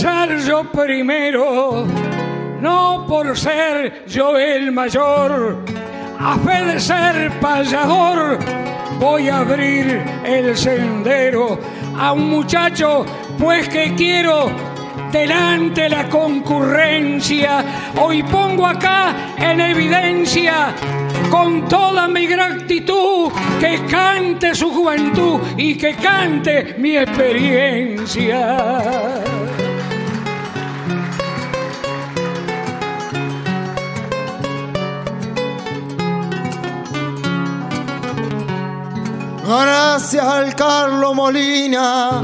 Empezar yo primero, no por ser yo el mayor, a fe de ser payador, voy a abrir el sendero a un muchacho, pues que quiero delante la concurrencia. Hoy pongo acá en evidencia con toda mi gratitud que cante su juventud y que cante mi experiencia. Gracias al Carlos Molina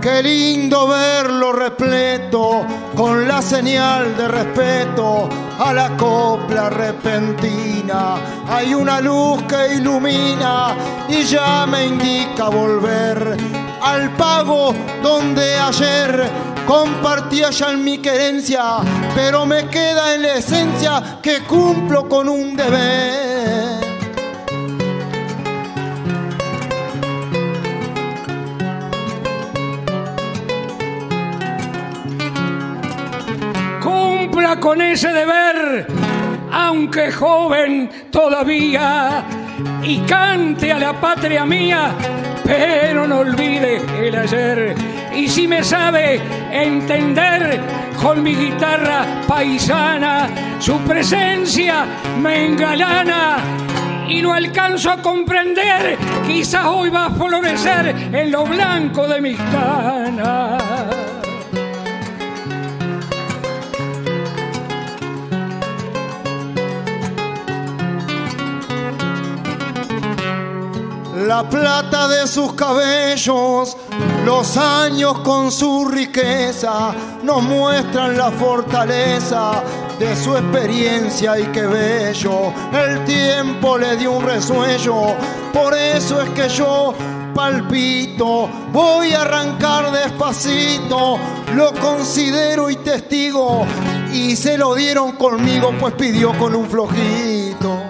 Qué lindo verlo repleto con la señal de respeto a la copla repentina. Hay una luz que ilumina y ya me indica volver al pago donde ayer compartía ya en mi querencia, pero me queda en la esencia que cumplo con un deber. Con ese deber, aunque joven todavía, y cante a la patria mía, pero no olvide el ayer. Y si me sabe entender con mi guitarra paisana, su presencia me engalana y no alcanzo a comprender, quizás hoy va a florecer en lo blanco de mis canas. La plata de sus cabellos, los años con su riqueza nos muestran la fortaleza de su experiencia y qué bello. El tiempo le dio un resuello, por eso es que yo palpito, voy a arrancar despacito, lo considero y testigo, y se lo dieron conmigo, pues pidió con un flojito.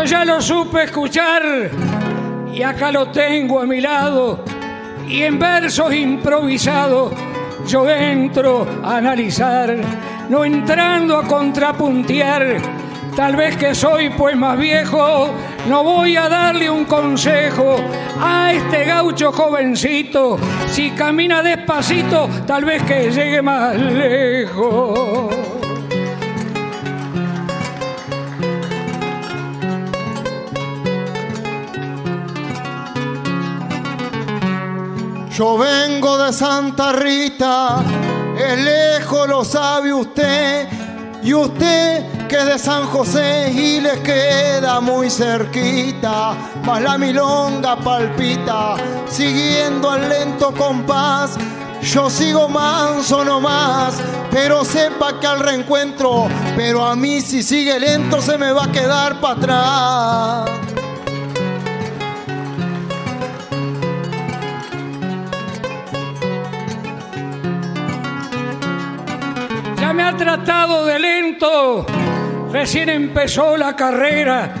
Yo ya lo supe escuchar y acá lo tengo a mi lado y en versos improvisados yo entro a analizar, no entrando a contrapuntear. Tal vez que soy pues más viejo, no voy a darle un consejo a este gaucho jovencito. Si camina despacito, tal vez que llegue más lejos. Yo vengo de Santa Rita, es lejos, lo sabe usted, y usted que es de San José y le queda muy cerquita, más la milonga palpita, siguiendo al lento compás. Yo sigo manso nomás, pero sepa que al reencuentro, pero a mí si sigue lento se me va a quedar para atrás. Tratado de lento. Recién empezó la carrera.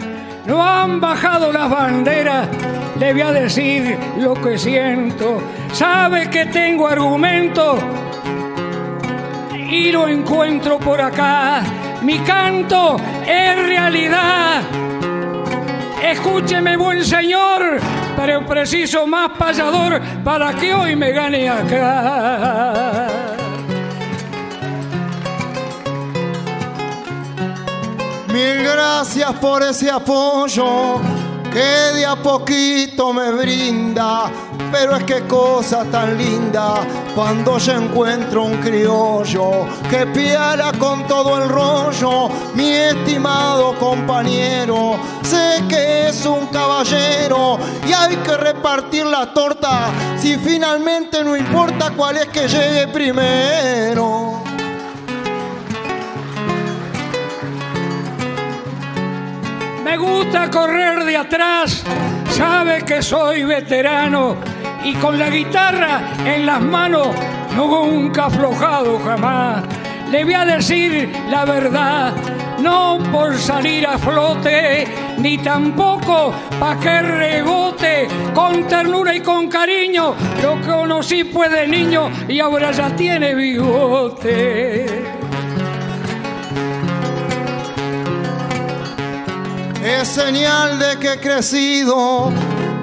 No han bajado las banderas. Le voy a decir lo que siento. Sabe que tengo argumento. Y lo encuentro por acá. Mi canto es realidad. Escúcheme, buen señor, pero preciso más payador para que hoy me gane acá. Mil gracias por ese apoyo que de a poquito me brinda. Pero es que cosa tan linda cuando yo encuentro un criollo que piala con todo el rollo, mi estimado compañero. Sé que es un caballero y hay que repartir la torta si finalmente no importa cuál es que llegue primero. Me gusta correr de atrás, sabe que soy veterano y con la guitarra en las manos nunca aflojado jamás. Le voy a decir la verdad, no por salir a flote, ni tampoco pa' que rebote, con ternura y con cariño, lo conocí pues de niño y ahora ya tiene bigote. Es señal de que he crecido,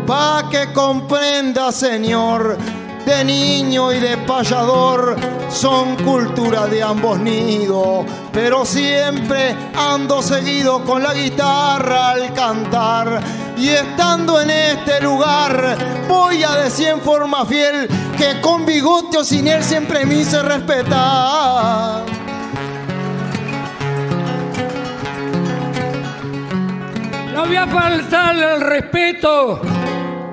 pa' que comprenda, Señor, de niño y de payador son cultura de ambos nidos, pero siempre ando seguido con la guitarra al cantar. Y estando en este lugar, voy a decir en forma fiel que con bigote o sin él siempre me hice respetar. No voy a faltarle el respeto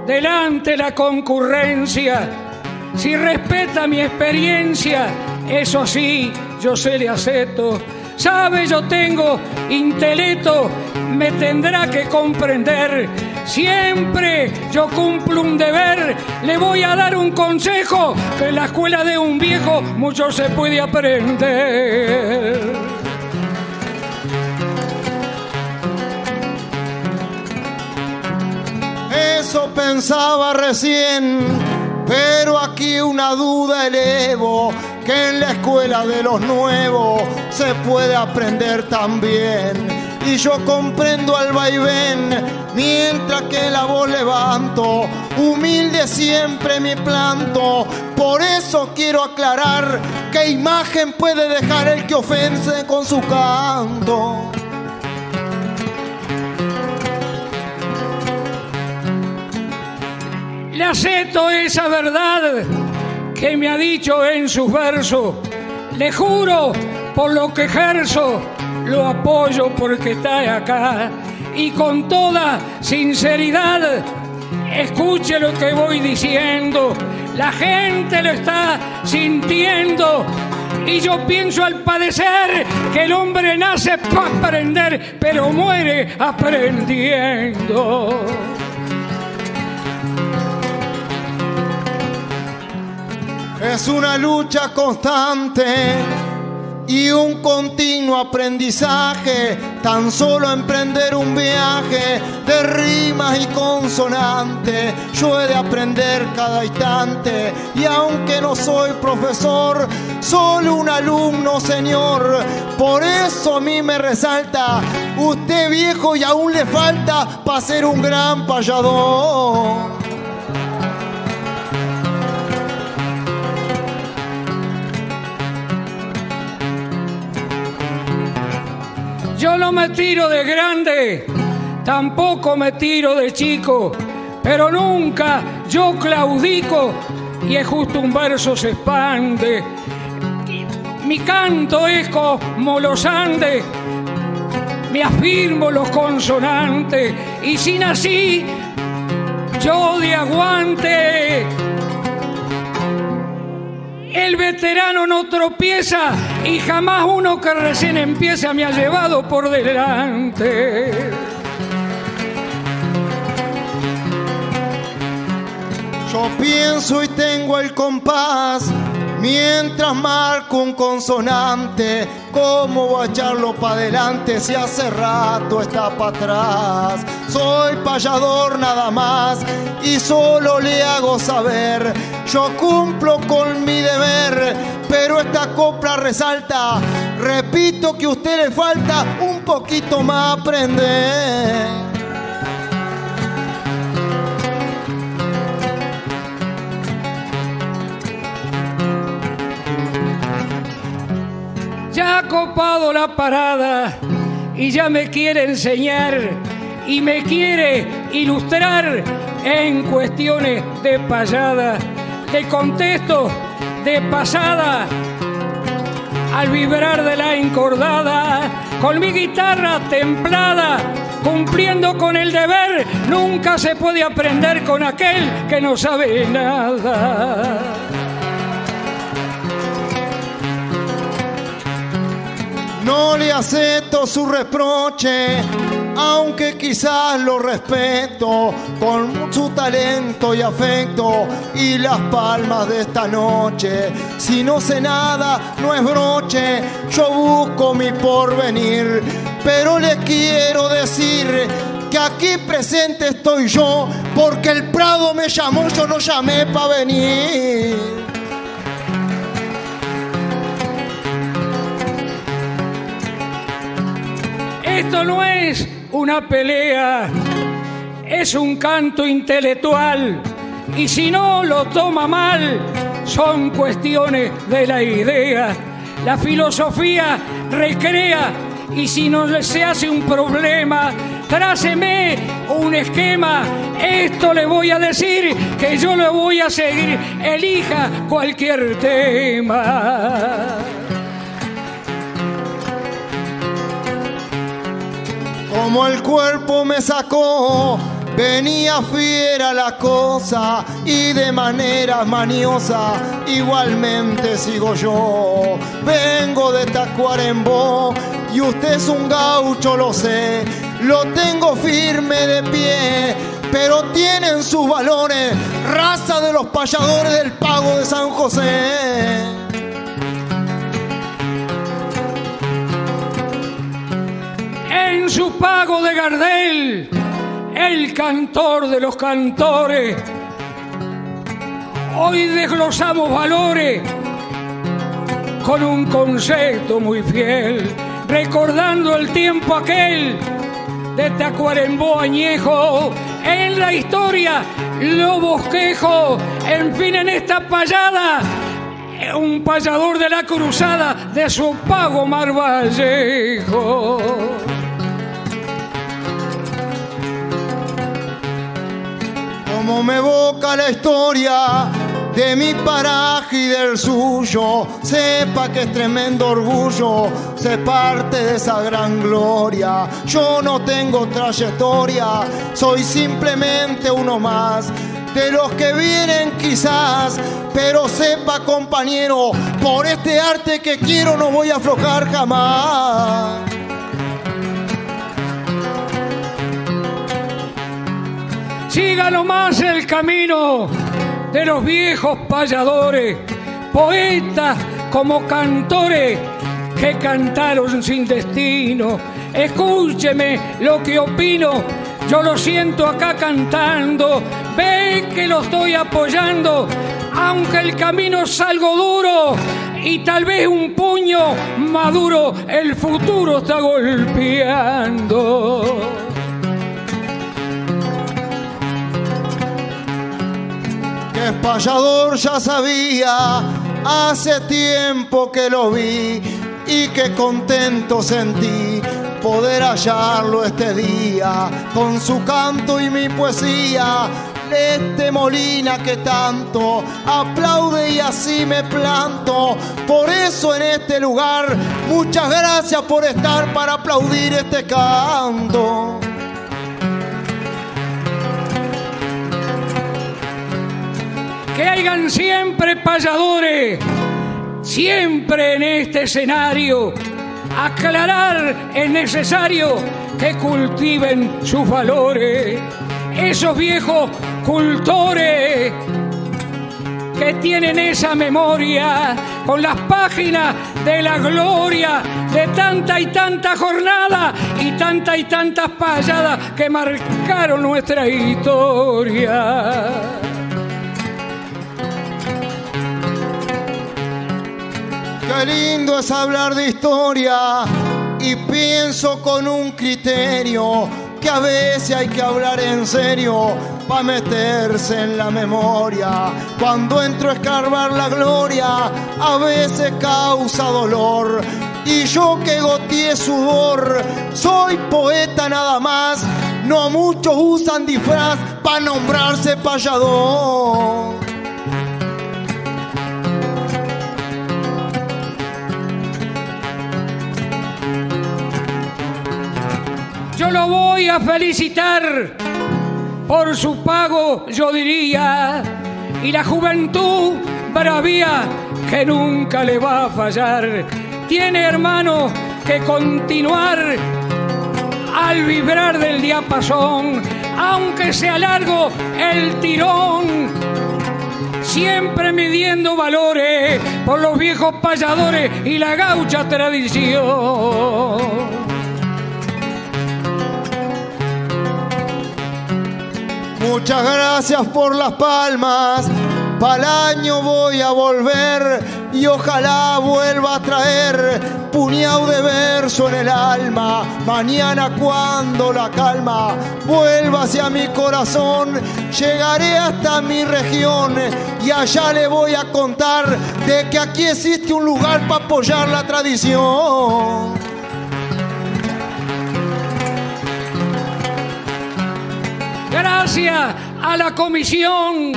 delante de la concurrencia. Si respeta mi experiencia, eso sí, yo se le acepto. Sabe, yo tengo intelecto, me tendrá que comprender. Siempre yo cumplo un deber, le voy a dar un consejo, que en la escuela de un viejo mucho se puede aprender. Pensaba recién, pero aquí una duda elevo, que en la escuela de los nuevos se puede aprender también. Y yo comprendo al vaivén, mientras que la voz levanto, humilde siempre mi planto. Por eso quiero aclarar qué imagen puede dejar el que ofense con su canto. Acepto esa verdad que me ha dicho en sus versos. Le juro por lo que ejerzo, lo apoyo porque está acá. Y con toda sinceridad, escuche lo que voy diciendo. La gente lo está sintiendo. Y yo pienso al padecer que el hombre nace para aprender, pero muere aprendiendo. Es una lucha constante y un continuo aprendizaje, tan solo emprender un viaje de rimas y consonantes. Yo he de aprender cada instante y aunque no soy profesor, solo un alumno, señor. Por eso a mí me resalta, usted viejo y aún le falta para ser un gran payador. No me tiro de grande, tampoco me tiro de chico, pero nunca yo claudico y es justo un verso se expande. Mi canto es como los Andes, me afirmo los consonantes y sin así yo de aguante. El veterano no tropieza y jamás uno que recién empieza me ha llevado por delante. Yo pienso y tengo el compás mientras marco un consonante. ¿Cómo voy a echarlo para adelante si hace rato está para atrás? Soy payador nada más y solo le hago saber. Yo cumplo con mi deber, pero esta copla resalta. Repito que a usted le falta un poquito más aprender. Copado la parada y ya me quiere enseñar y me quiere ilustrar en cuestiones de payada. Le contesto de pasada al vibrar de la encordada, con mi guitarra templada, cumpliendo con el deber, nunca se puede aprender con aquel que no sabe nada. No le acepto su reproche, aunque quizás lo respeto con su talento y afecto y las palmas de esta noche. Si no sé nada, no es broche, yo busco mi porvenir. pero le quiero decir que aquí presente estoy yo, porque el Prado me llamó, yo no llamé para venir. Esto no es una pelea, es un canto intelectual. Y si no lo toma mal, son cuestiones de la idea. La filosofía recrea y si no se hace un problema, tráceme un esquema. Esto le voy a decir que yo le voy a seguir. Elija cualquier tema. Como el cuerpo me sacó, venía fiera la cosa y de manera maniosa igualmente sigo yo. Vengo de Tacuarembó y usted es un gaucho, lo sé, lo tengo firme de pie. Pero tienen sus valores, raza de los payadores del pago de San José. En su pago de Gardel, el cantor de los cantores. Hoy desglosamos valores con un concepto muy fiel, recordando el tiempo aquel de Tacuarembó añejo. En la historia lo bosquejo, en fin, en esta payada un payador de la cruzada de su pago Mar Como me evoca la historia de mi paraje y del suyo, sepa que es tremendo orgullo, se parte de esa gran gloria. Yo no tengo trayectoria, soy simplemente uno más de los que vienen quizás, pero sepa compañero, por este arte que quiero no voy a aflojar jamás. Siga nomás el camino de los viejos payadores, poetas como cantores que cantaron sin destino. Escúcheme lo que opino, yo lo siento acá cantando, ve que lo estoy apoyando, aunque el camino es algo duro y tal vez un puño maduro, el futuro está golpeando. Que el payador ya sabía, hace tiempo que lo vi y que contento sentí poder hallarlo este día con su canto y mi poesía. Este Molina que tanto aplaude y así me planto. Por eso en este lugar, muchas gracias por estar para aplaudir este canto. Que hayan siempre payadores, siempre en este escenario aclarar es necesario que cultiven sus valores. Esos viejos cultores que tienen esa memoria con las páginas de la gloria de tanta y tanta jornada y tanta y tantas payadas que marcaron nuestra historia. Qué lindo es hablar de historia y pienso con un criterio que a veces hay que hablar en serio para meterse en la memoria. Cuando entro a escarbar la gloria, a veces causa dolor. Y yo que goteé sudor, soy poeta nada más. No muchos usan disfraz para nombrarse payador. Lo voy a felicitar por su pago, yo diría, y la juventud bravía que nunca le va a fallar. Tiene hermano que continuar al vibrar del diapasón, aunque sea largo el tirón. Siempre midiendo valores por los viejos payadores y la gaucha tradición. Muchas gracias por las palmas. Pa'l año voy a volver y ojalá vuelva a traer puñado de verso en el alma. Mañana cuando la calma vuelva hacia mi corazón, llegaré hasta mi región y allá le voy a contar de que aquí existe un lugar para apoyar la tradición. Gracias a la comisión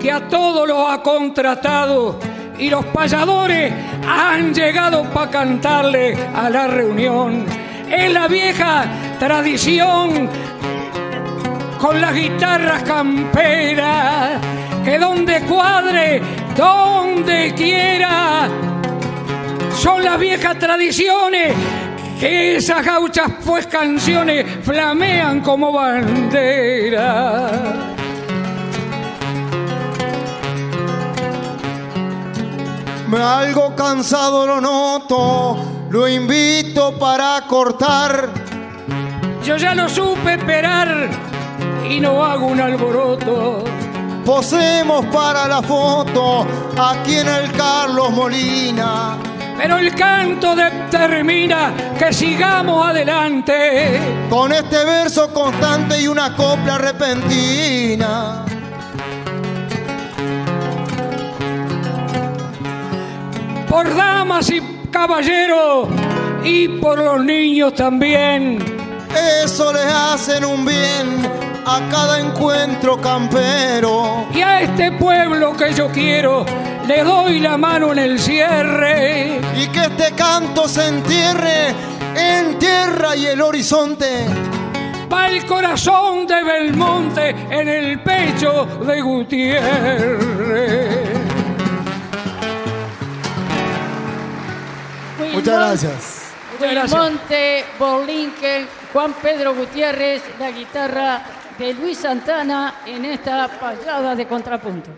que a todo lo ha contratado y los payadores han llegado para cantarle a la reunión. Es la vieja tradición con las guitarras camperas que donde cuadre, donde quiera, son las viejas tradiciones que esas gauchas pues canciones flamean como bandera. Me algo cansado lo noto, lo invito para cortar. Yo ya lo supe esperar y no hago un alboroto. Posemos para la foto aquí en el Carlos Molina. Pero el canto determina que sigamos adelante. Con este verso constante y una copla repentina. Por damas y caballeros y por los niños también. Eso les hacen un bien a cada encuentro campero. Y a este pueblo que yo quiero le doy la mano en el cierre. Y que este canto se entierre en tierra y el horizonte. Va el corazón de Belmonte en el pecho de Gutiérrez. Muchas gracias. Muchas gracias. Monte, Borlinque, Juan Pedro Gutiérrez, la guitarra de Luis Santana en esta payada de contrapunto.